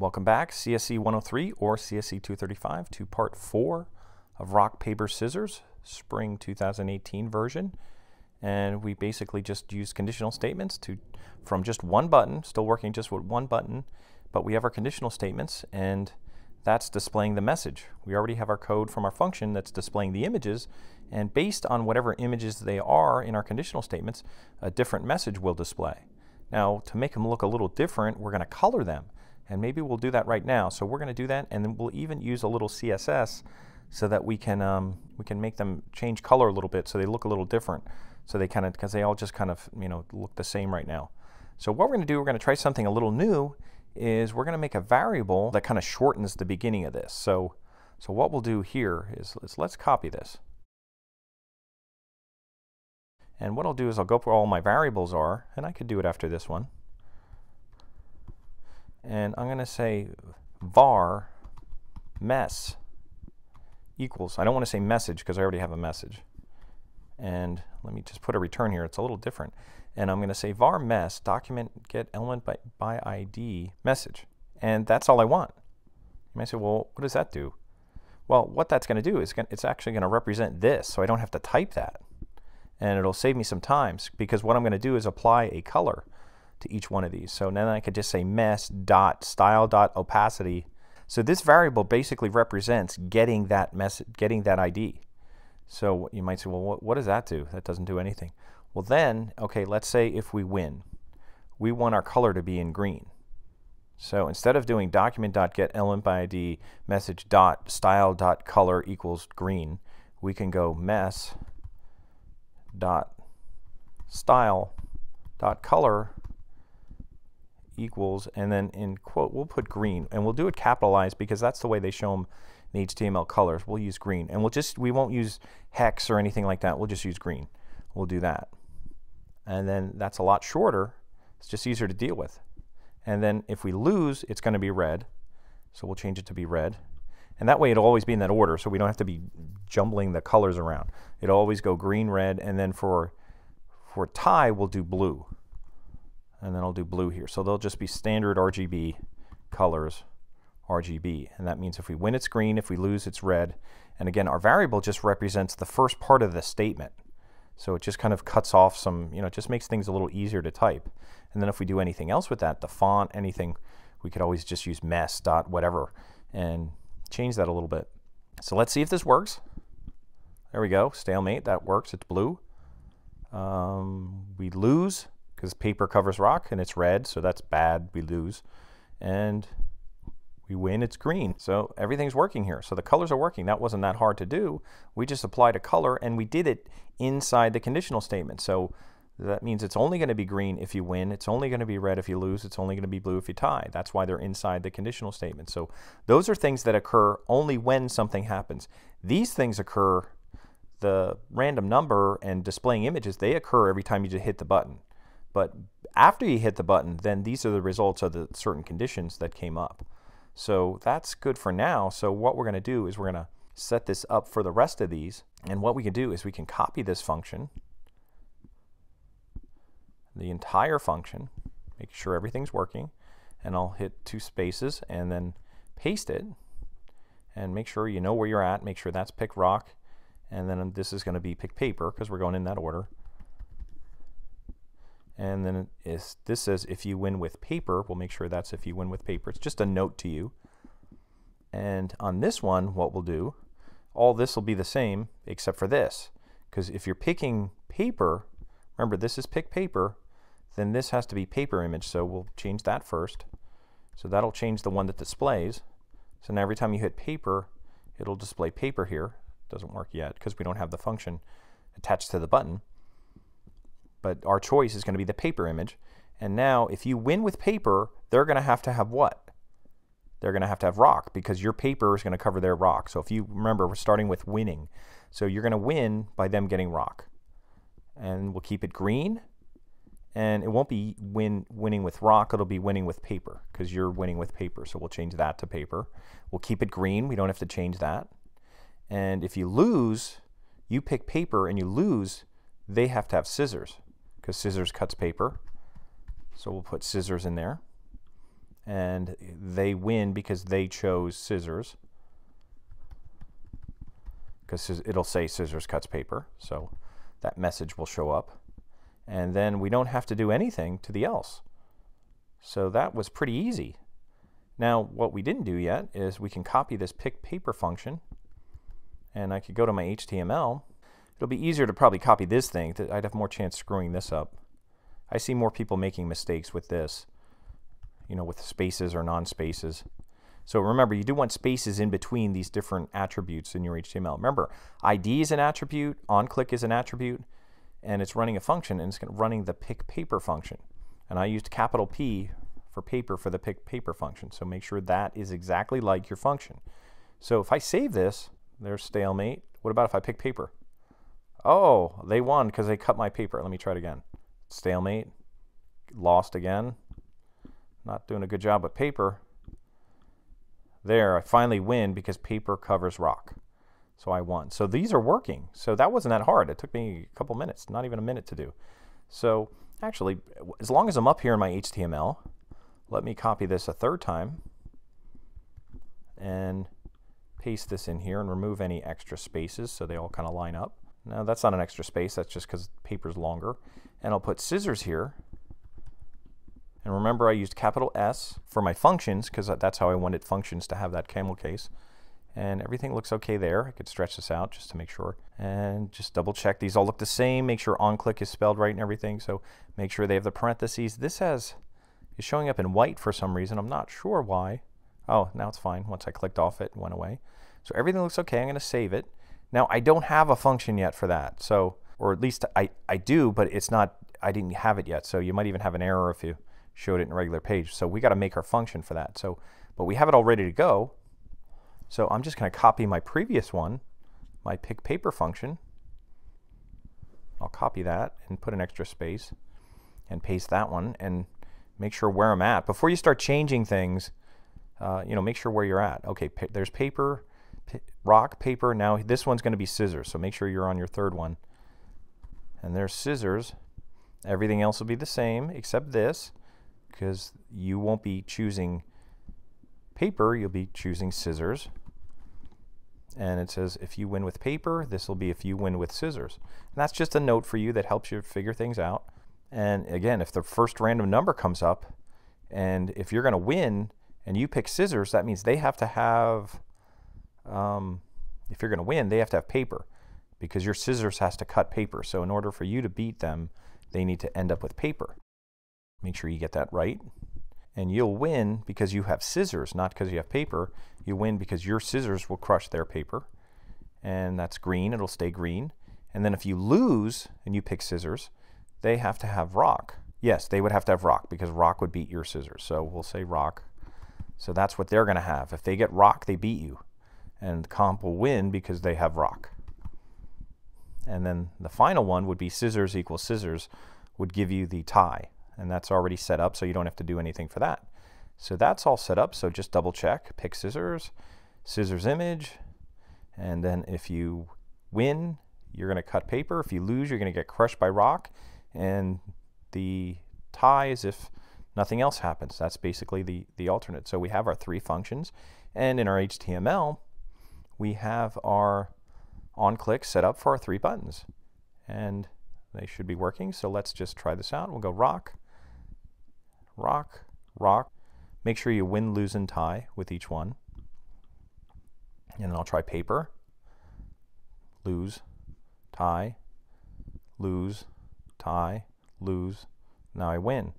Welcome back, CSC 103 or CSC 235 to part four of Rock, Paper, Scissors, Spring 2018 version. And we basically just use conditional statements to from just one button, still working just with one button, but we have our conditional statements and that's displaying the message. We already have our code from our function that's displaying the images and based on whatever images they are in our conditional statements, a different message will display. Now to make them look a little different, we're going to color them. And maybe we'll do that right now. So we're going to do that, and then we'll even use a little CSS so that we can um, we can make them change color a little bit so they look a little different. So they kind of because they all just kind of you know look the same right now. So what we're going to do, we're going to try something a little new. Is we're going to make a variable that kind of shortens the beginning of this. So so what we'll do here is let's let's copy this. And what I'll do is I'll go where all my variables are, and I could do it after this one and I'm going to say var mess equals, I don't want to say message because I already have a message. And let me just put a return here. It's a little different. And I'm going to say var mess document get element by, by ID message. And that's all I want. You might say, well, what does that do? Well, what that's going to do is it's actually going to represent this, so I don't have to type that. And it'll save me some time because what I'm going to do is apply a color to each one of these. So then I could just say mess dot style dot opacity. So this variable basically represents getting that message, getting that ID. So you might say, well, what, what does that do? That doesn't do anything. Well then, okay, let's say if we win, we want our color to be in green. So instead of doing document.get element by ID message dot style dot color equals green, we can go mess dot style dot color equals, and then in quote, we'll put green, and we'll do it capitalized because that's the way they show them in HTML colors. We'll use green, and we'll just, we won't use hex or anything like that. We'll just use green. We'll do that. And then that's a lot shorter. It's just easier to deal with. And then if we lose, it's going to be red. So we'll change it to be red. And that way it'll always be in that order, so we don't have to be jumbling the colors around. It'll always go green, red, and then for, for tie, we'll do blue and then I'll do blue here. So they'll just be standard RGB colors, RGB. And that means if we win, it's green. If we lose, it's red. And again, our variable just represents the first part of the statement. So it just kind of cuts off some, you know, just makes things a little easier to type. And then if we do anything else with that, the font, anything, we could always just use mess dot whatever and change that a little bit. So let's see if this works. There we go, stalemate, that works, it's blue. Um, we lose, because paper covers rock and it's red, so that's bad, we lose. And we win, it's green. So everything's working here. So the colors are working. That wasn't that hard to do. We just applied a color and we did it inside the conditional statement. So that means it's only going to be green if you win. It's only going to be red if you lose. It's only going to be blue if you tie. That's why they're inside the conditional statement. So those are things that occur only when something happens. These things occur, the random number and displaying images, they occur every time you just hit the button. But after you hit the button, then these are the results of the certain conditions that came up. So that's good for now. So what we're going to do is we're going to set this up for the rest of these. And what we can do is we can copy this function, the entire function, make sure everything's working. And I'll hit two spaces and then paste it. And make sure you know where you're at. Make sure that's pick rock. And then this is going to be pick paper because we're going in that order. And then this says if you win with paper, we'll make sure that's if you win with paper. It's just a note to you. And on this one, what we'll do, all this will be the same except for this. Because if you're picking paper, remember this is pick paper, then this has to be paper image. So we'll change that first. So that'll change the one that displays. So now every time you hit paper, it'll display paper here. Doesn't work yet because we don't have the function attached to the button but our choice is going to be the paper image. And now if you win with paper, they're going to have to have what? They're going to have to have rock because your paper is going to cover their rock. So if you remember, we're starting with winning. So you're going to win by them getting rock. And we'll keep it green. And it won't be win winning with rock, it'll be winning with paper because you're winning with paper. So we'll change that to paper. We'll keep it green. We don't have to change that. And if you lose, you pick paper and you lose, they have to have scissors because scissors cuts paper. So we'll put scissors in there. and they win because they chose scissors. Because it'll say scissors cuts paper. So that message will show up. And then we don't have to do anything to the else. So that was pretty easy. Now what we didn't do yet is we can copy this pick paper function. And I could go to my HTML it'll be easier to probably copy this thing I'd have more chance screwing this up I see more people making mistakes with this you know, with spaces or non-spaces. So remember, you do want spaces in between these different attributes in your HTML. Remember, ID is an attribute, onClick is an attribute, and it's running a function, and it's running the pick paper function. And I used capital P for paper for the pick paper function. So make sure that is exactly like your function. So if I save this, there's stalemate. What about if I pick paper? Oh, they won because they cut my paper. Let me try it again. Stalemate. Lost again. Not doing a good job with paper. There, I finally win because paper covers rock. So I won. So these are working. So that wasn't that hard. It took me a couple minutes, not even a minute to do. So actually, as long as I'm up here in my HTML, let me copy this a third time and paste this in here and remove any extra spaces so they all kind of line up. Now that's not an extra space, that's just because paper's longer. And I'll put scissors here and remember I used capital S for my functions because that's how I wanted functions to have that camel case. And everything looks okay there. I could stretch this out just to make sure. And just double check these all look the same. Make sure onClick is spelled right and everything. So make sure they have the parentheses. This has is showing up in white for some reason. I'm not sure why. Oh, now it's fine. Once I clicked off it, it went away. So everything looks okay. I'm going to save it. Now I don't have a function yet for that. So, or at least I, I do, but it's not, I didn't have it yet. So you might even have an error if you showed it in a regular page. So we got to make our function for that. So, but we have it all ready to go. So I'm just going to copy my previous one, my pick paper function. I'll copy that and put an extra space and paste that one and make sure where I'm at. Before you start changing things, uh, you know, make sure where you're at. Okay, pa there's paper, rock, paper. Now this one's going to be scissors. So make sure you're on your third one. And there's scissors. Everything else will be the same except this because you won't be choosing paper, you'll be choosing scissors. And it says if you win with paper, this will be if you win with scissors. And that's just a note for you that helps you figure things out. And again, if the first random number comes up, and if you're going to win and you pick scissors, that means they have to have, um, if you're going to win, they have to have paper because your scissors has to cut paper. So in order for you to beat them, they need to end up with paper. Make sure you get that right. And you'll win because you have scissors, not because you have paper. You win because your scissors will crush their paper. And that's green, it'll stay green. And then if you lose and you pick scissors, they have to have rock. Yes, they would have to have rock because rock would beat your scissors. So we'll say rock. So that's what they're going to have. If they get rock, they beat you. And comp will win because they have rock. And then the final one would be scissors equals scissors would give you the tie and that's already set up so you don't have to do anything for that. So that's all set up, so just double check, pick scissors, scissors image, and then if you win, you're going to cut paper. If you lose, you're going to get crushed by rock, and the tie is if nothing else happens. That's basically the, the alternate. So we have our three functions, and in our HTML, we have our on-click set up for our three buttons. And they should be working, so let's just try this out. We'll go rock, rock, rock. Make sure you win, lose, and tie with each one. And then I'll try paper, lose, tie, lose, tie, lose. Now I win.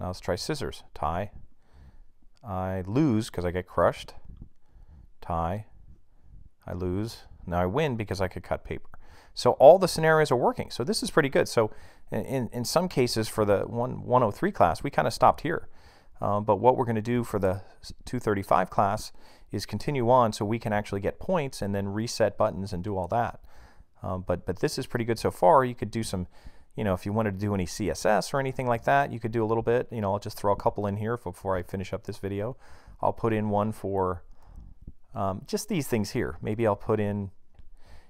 Now let's try scissors, tie. I lose because I get crushed, tie. I lose. Now I win because I could cut paper. So all the scenarios are working. So this is pretty good. So in, in some cases for the 1, 103 class, we kind of stopped here. Uh, but what we're going to do for the 235 class is continue on so we can actually get points and then reset buttons and do all that. Um, but, but this is pretty good so far. You could do some, you know, if you wanted to do any CSS or anything like that, you could do a little bit. You know, I'll just throw a couple in here before I finish up this video. I'll put in one for um, just these things here. Maybe I'll put in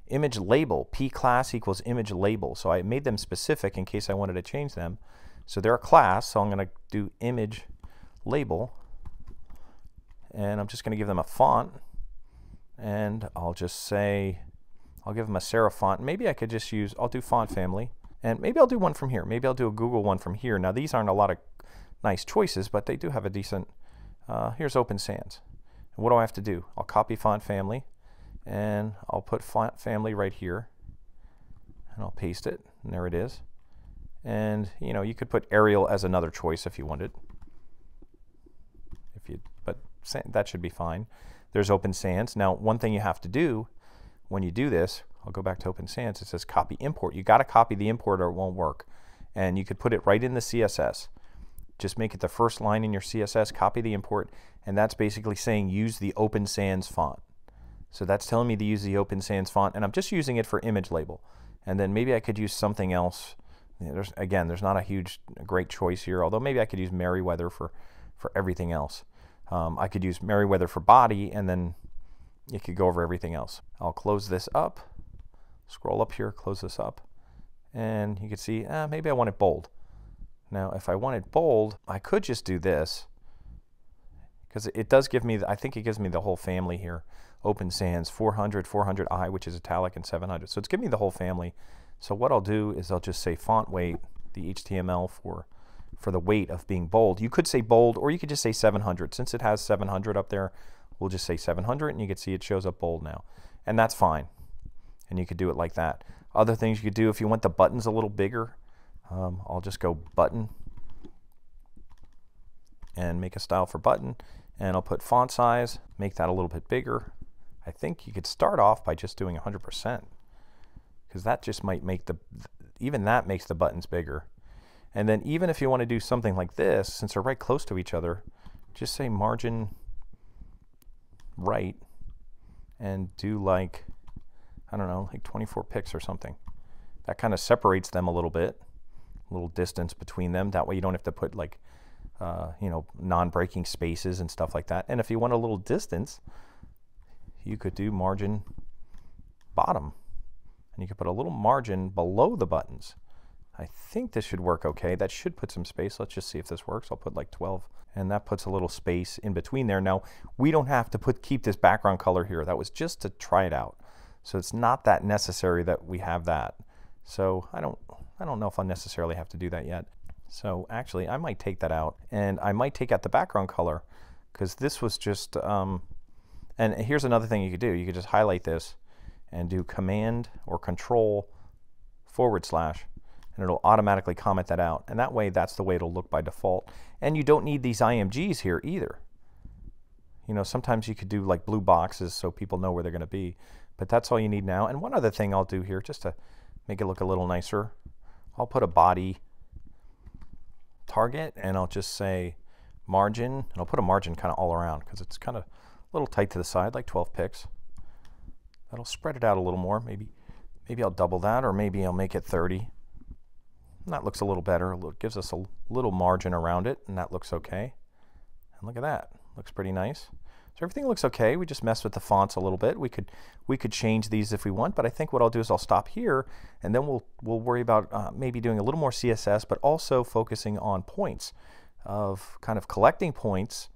image label, p class equals image label. So I made them specific in case I wanted to change them. So they're a class, so I'm going to do image label. and I'm just going to give them a font and I'll just say I'll give them a serif font. Maybe I could just use, I'll do font family and maybe I'll do one from here. Maybe I'll do a Google one from here. Now these aren't a lot of nice choices, but they do have a decent, uh, here's Open Sans. And what do I have to do? I'll copy font family and I'll put font family right here and I'll paste it and there it is. And you know, you could put Arial as another choice if you wanted. If you, but that should be fine. There's Open Sans. Now, one thing you have to do when you do this, I'll go back to Open Sans. It says copy import. You got to copy the import or it won't work. And you could put it right in the CSS. Just make it the first line in your CSS, copy the import, and that's basically saying use the Open Sans font. So that's telling me to use the Open Sans font, and I'm just using it for image label. And then maybe I could use something else. There's, again, there's not a huge, great choice here, although maybe I could use Merriweather for, for everything else. Um, I could use Merriweather for body, and then it could go over everything else. I'll close this up, scroll up here, close this up, and you can see, eh, maybe I want it bold. Now, if I want it bold, I could just do this, because it does give me, I think it gives me the whole family here. Open Sans 400, 400i, which is italic, and 700. So it's giving me the whole family. So what I'll do is I'll just say font weight, the HTML for for the weight of being bold. You could say bold or you could just say 700. Since it has 700 up there, we'll just say 700 and you can see it shows up bold now. And that's fine. And you could do it like that. Other things you could do if you want the buttons a little bigger, um, I'll just go button and make a style for button. And I'll put font size, make that a little bit bigger. I think you could start off by just doing 100% because that just might make the, even that makes the buttons bigger. And then even if you want to do something like this, since they're right close to each other, just say margin right and do like, I don't know, like 24 pixels or something. That kind of separates them a little bit, little distance between them. That way you don't have to put like, uh, you know, non-breaking spaces and stuff like that. And if you want a little distance, you could do margin bottom. And you could put a little margin below the buttons. I think this should work okay. That should put some space. Let's just see if this works. I'll put like 12 and that puts a little space in between there. Now we don't have to put keep this background color here. That was just to try it out. So it's not that necessary that we have that. So I don't I don't know if I necessarily have to do that yet. So actually I might take that out and I might take out the background color because this was just um, and here's another thing you could do. You could just highlight this and do command or control forward slash and it'll automatically comment that out. And that way, that's the way it'll look by default. And you don't need these IMGs here either. You know, sometimes you could do like blue boxes so people know where they're going to be. But that's all you need now. And one other thing I'll do here, just to make it look a little nicer, I'll put a body target and I'll just say margin. And I'll put a margin kind of all around because it's kind of a little tight to the side, like 12 picks. That'll spread it out a little more. Maybe, maybe I'll double that or maybe I'll make it 30. And that looks a little better. It gives us a little margin around it, and that looks okay. And look at that. Looks pretty nice. So everything looks okay. We just messed with the fonts a little bit. We could we could change these if we want, but I think what I'll do is I'll stop here, and then we'll we'll worry about uh, maybe doing a little more CSS, but also focusing on points, of kind of collecting points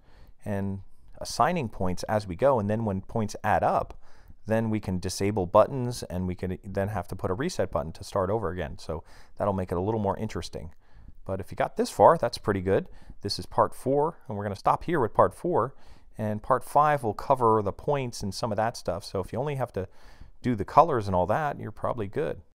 and assigning points as we go, and then when points add up, then we can disable buttons and we can then have to put a reset button to start over again. So that'll make it a little more interesting. But if you got this far, that's pretty good. This is part four, and we're going to stop here with part four. And part five will cover the points and some of that stuff. So if you only have to do the colors and all that, you're probably good.